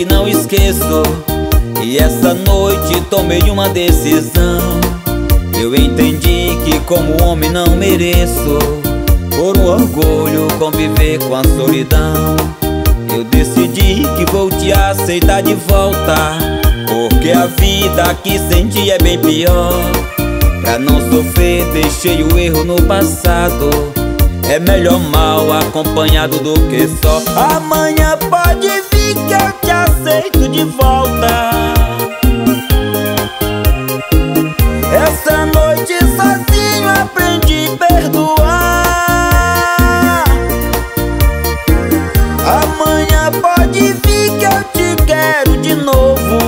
que não esqueço. E essa noite tomei uma decisão. Eu entendi que como homem não mereço Por um orgulho conviver com a solidão. Eu decidi que vou te aceitar de volta Porque a vida que senti é bem pior. Pra não sofrer deixei o erro no passado é melhor mal acompanhado do que só. Amanhã pode vir que eu te aceito de volta. Essa noite sozinho aprendi a perdoar. Amanhã pode vir que eu te quero de novo.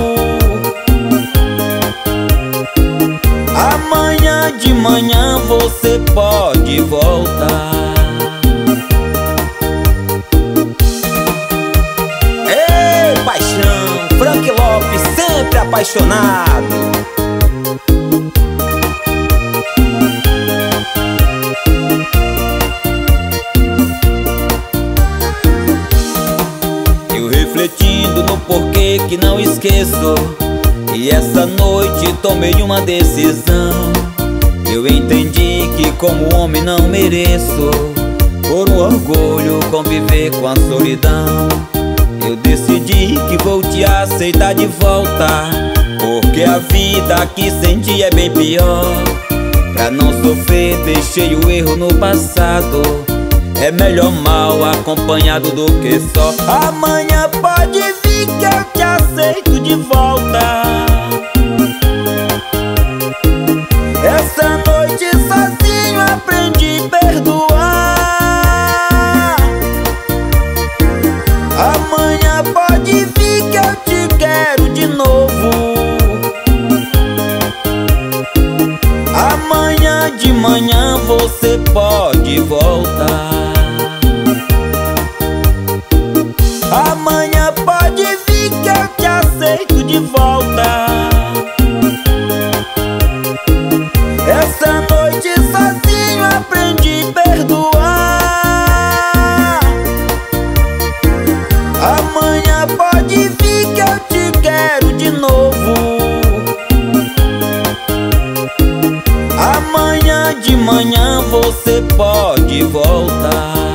Amanhã de manhã você pode voltar sempre apaixonado. Eu refletindo no porquê que não esqueço E essa noite tomei uma decisão. Eu entendi que como homem não mereço Por um orgulho conviver com a solidão eu decidi que vou te aceitar de volta Porque a vida que senti é bem pior. Pra não sofrer deixei o erro no passado. É melhor mal acompanhado do que só. Amanhã pode vir que eu te aceito de manhã você pode voltar de manhã você pode voltar.